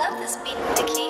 love this beat, tequila.